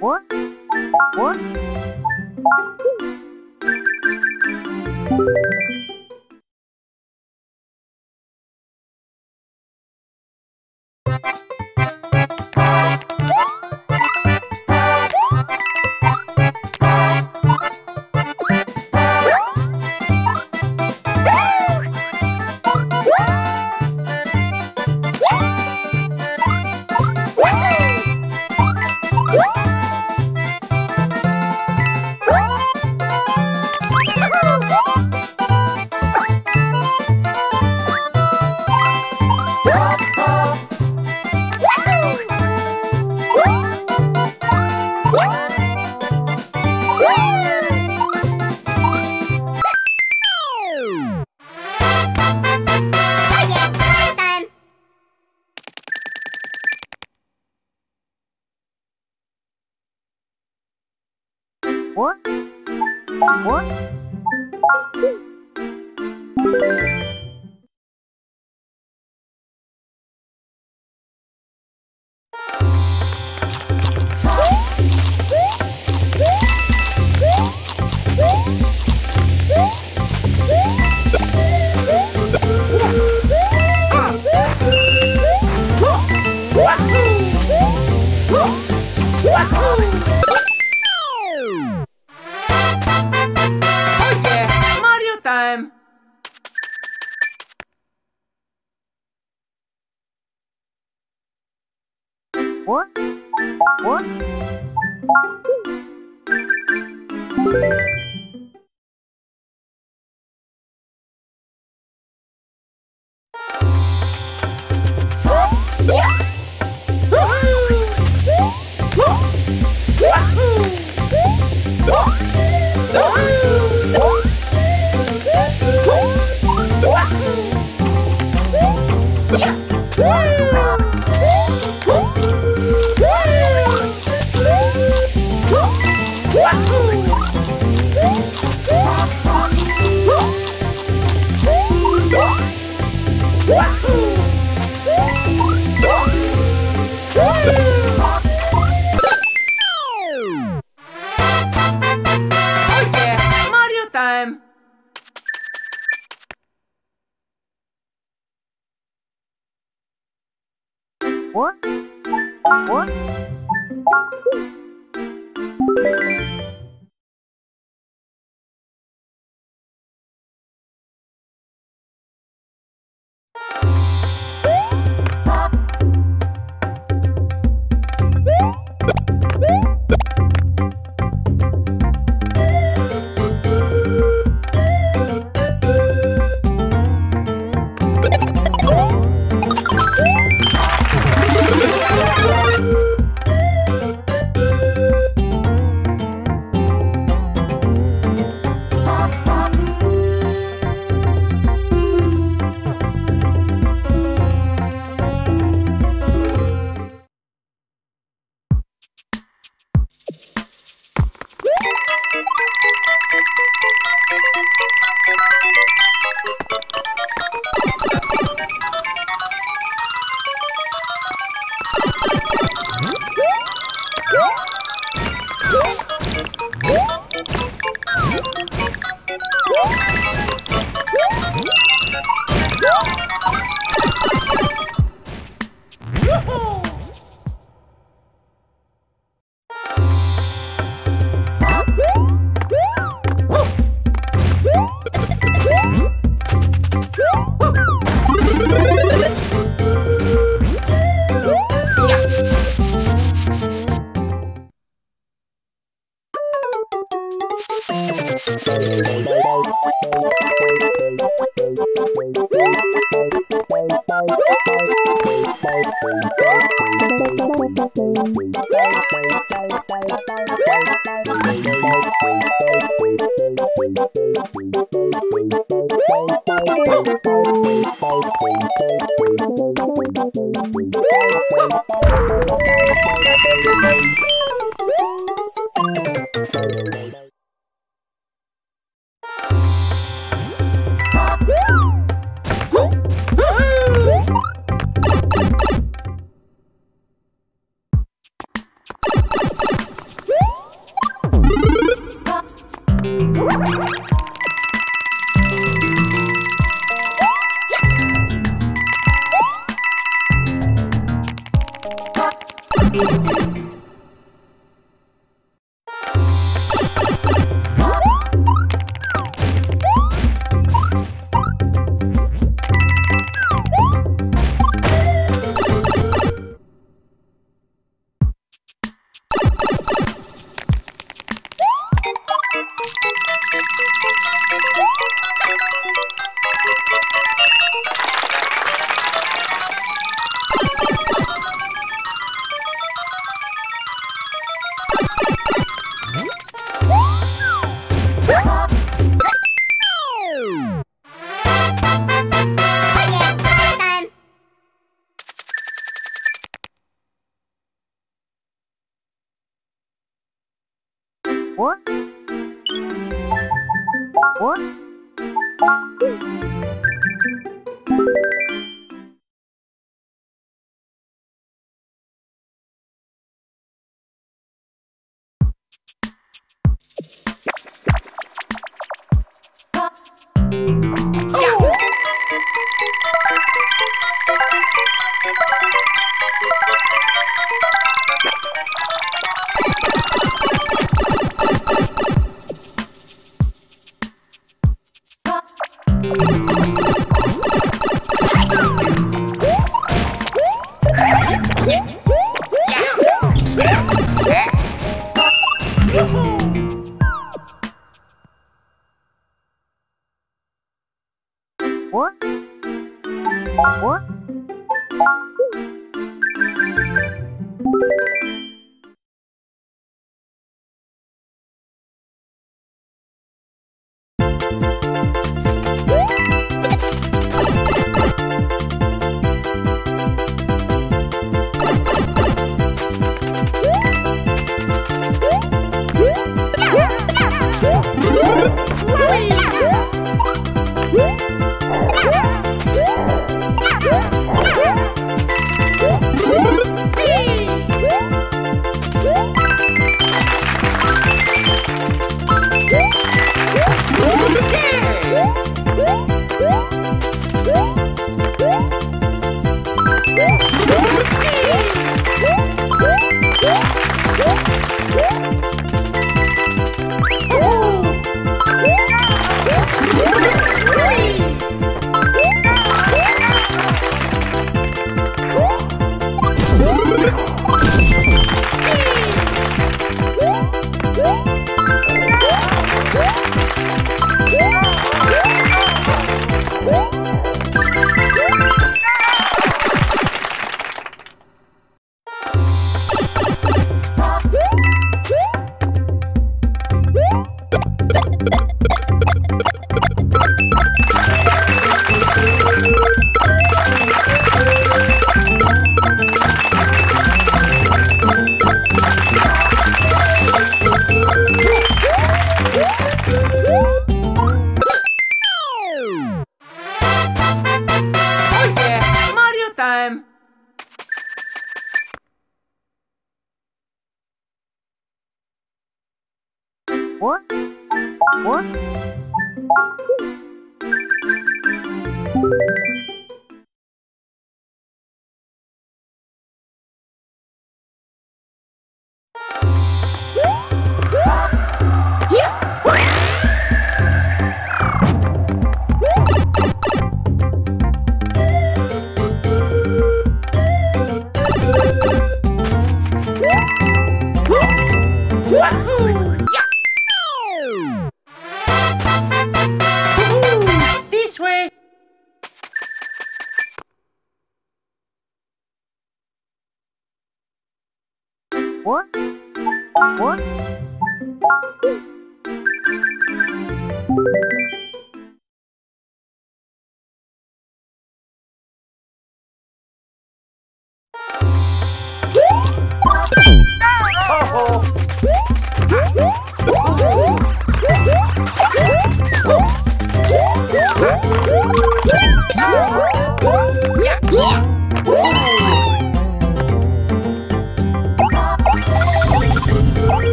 you What? What?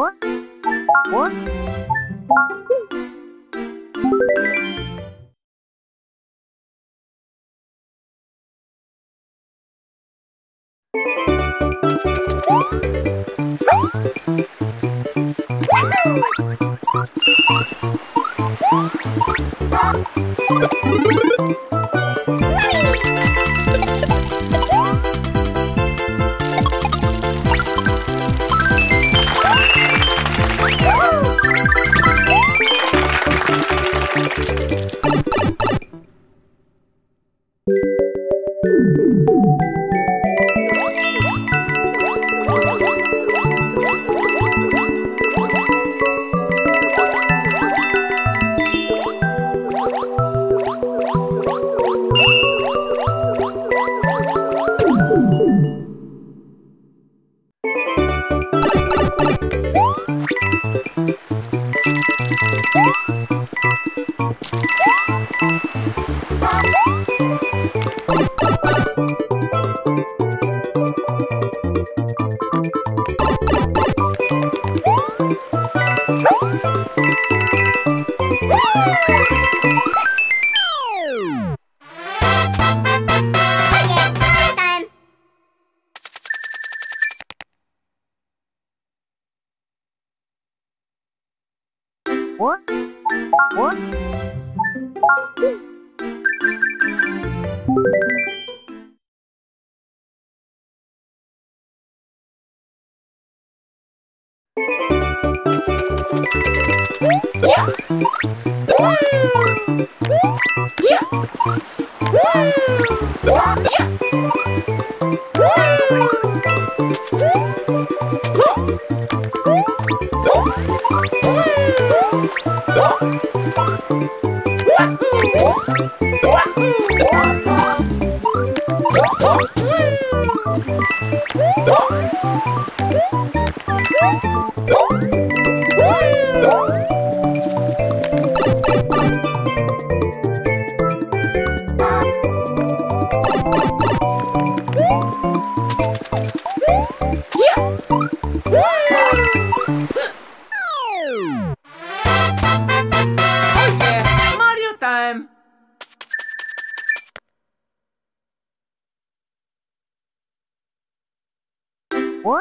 Woohoo! 어?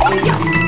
Oh, yeah.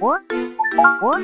What? What?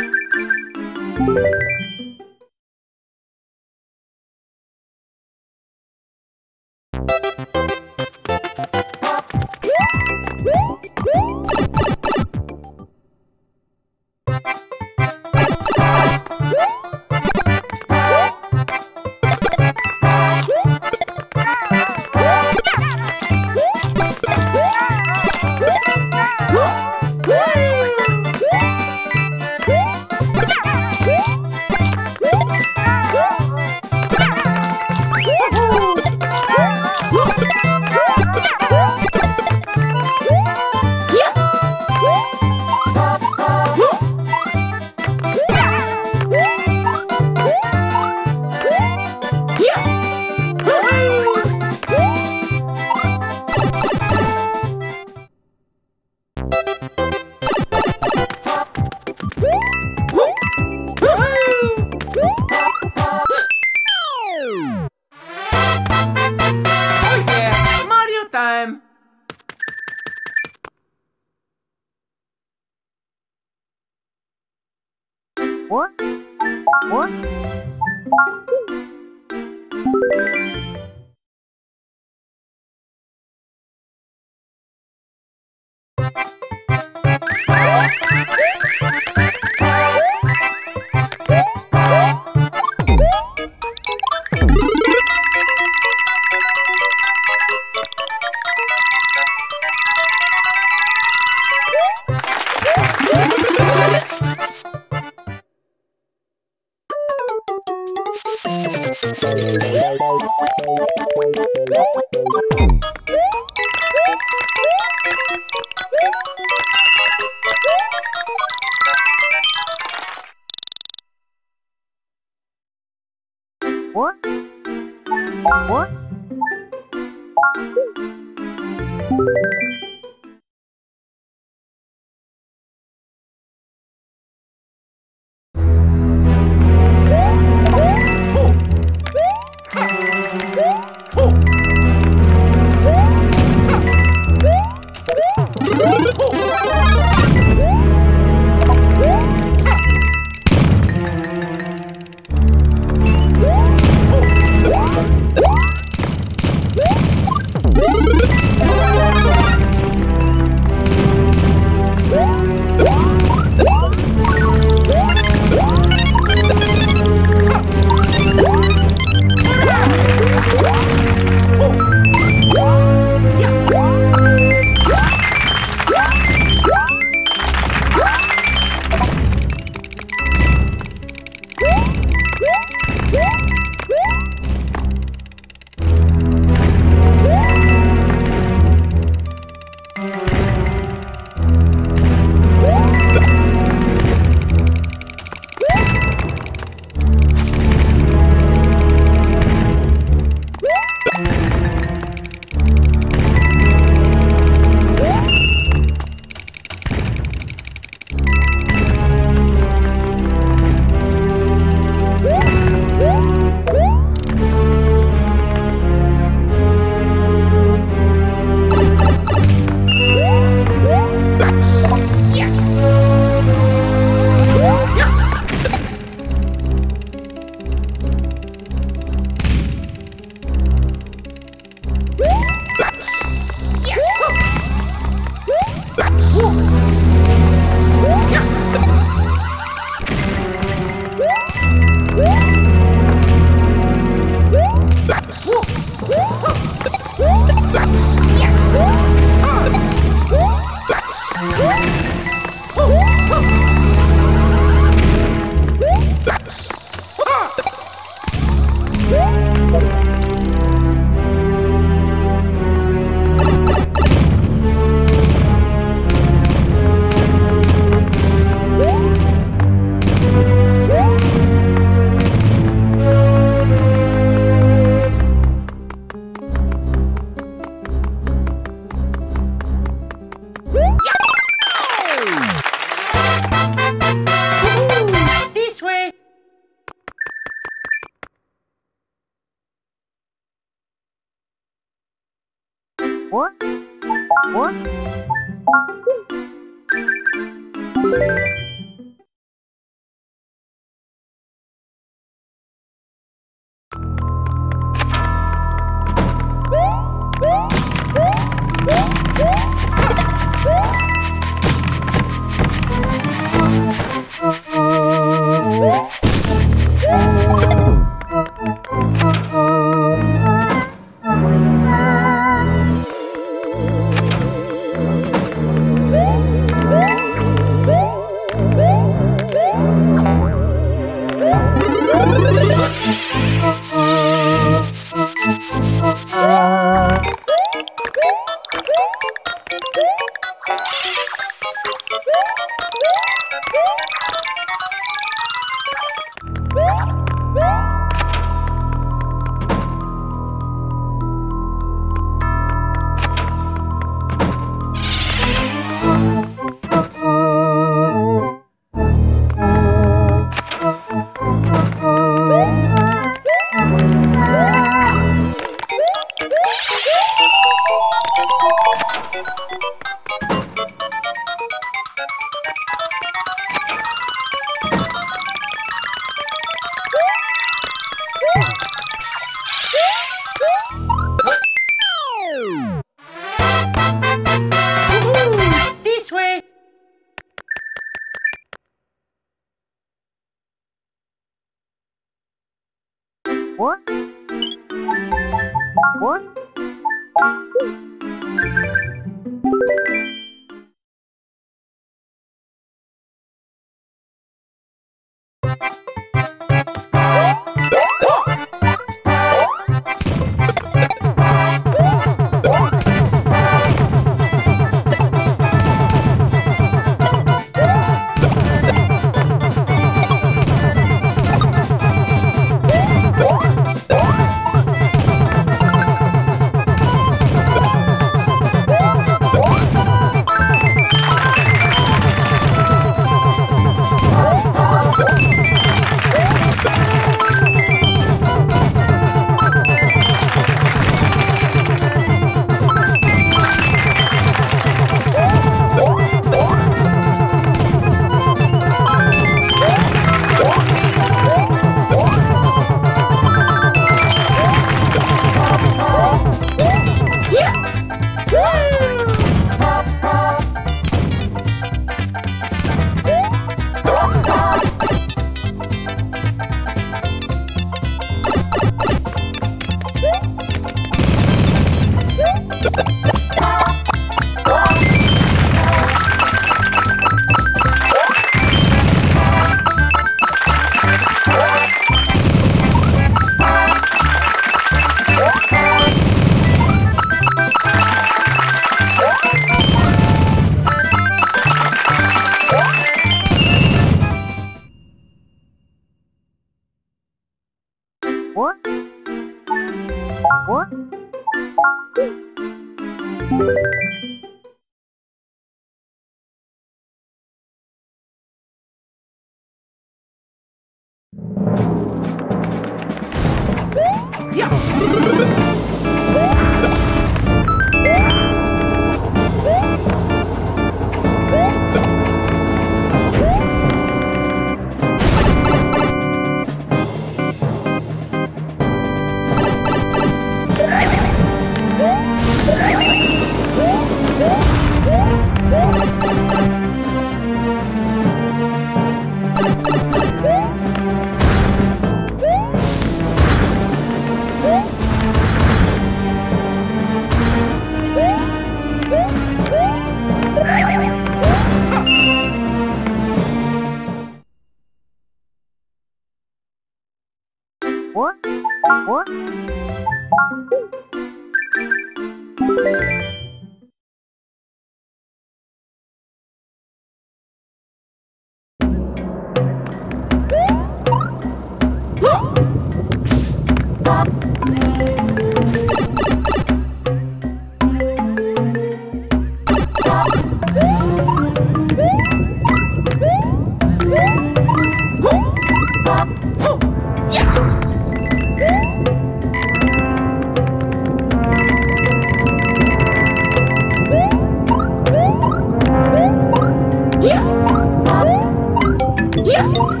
¡Gracias!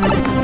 あっ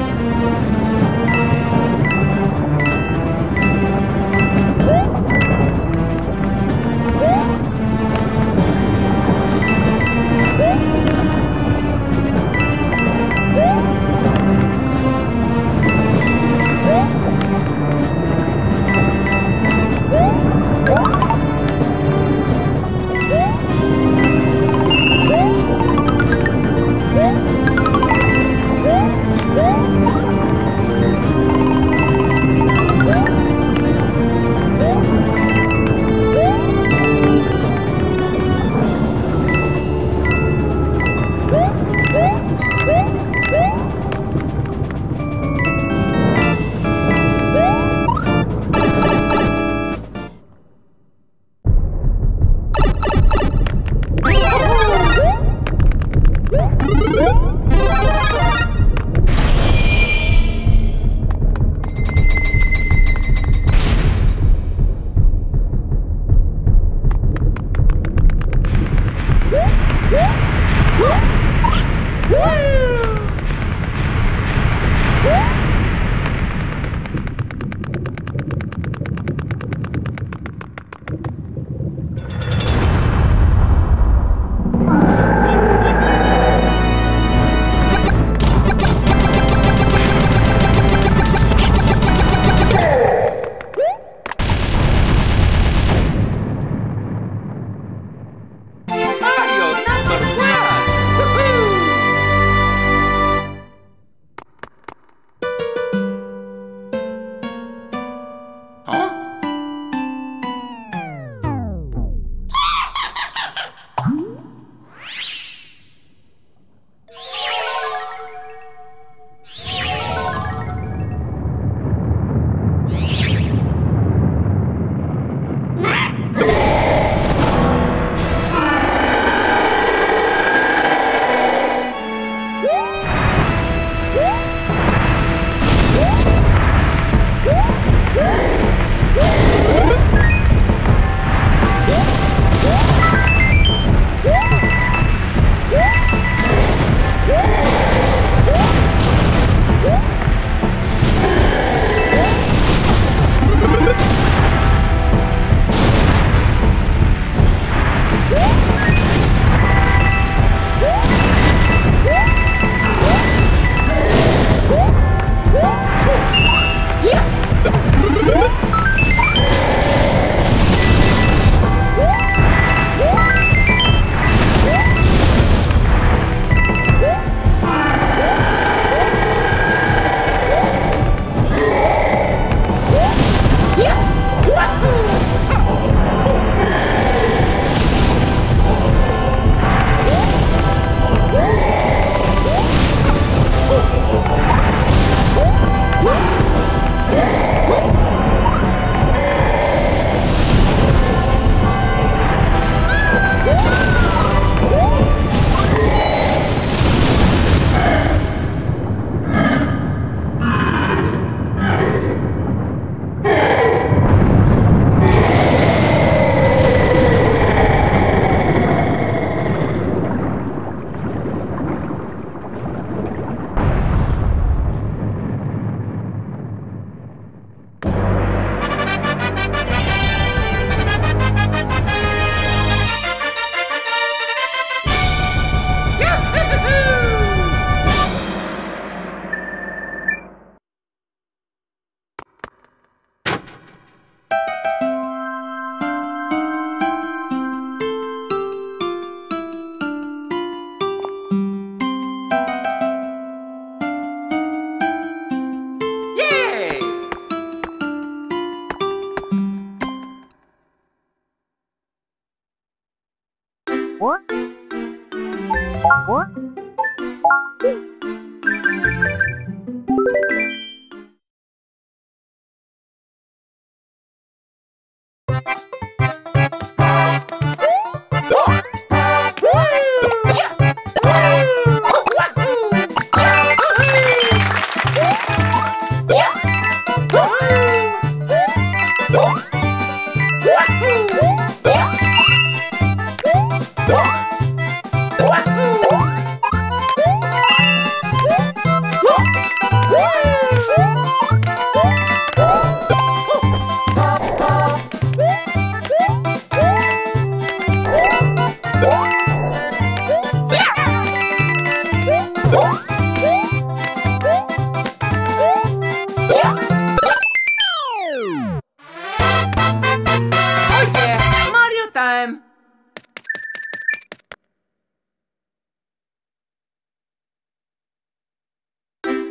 time!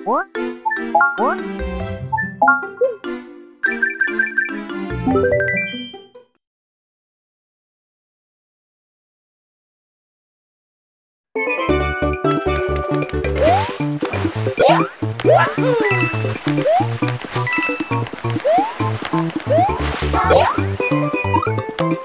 What? What? Yeah.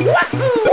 Wahoo!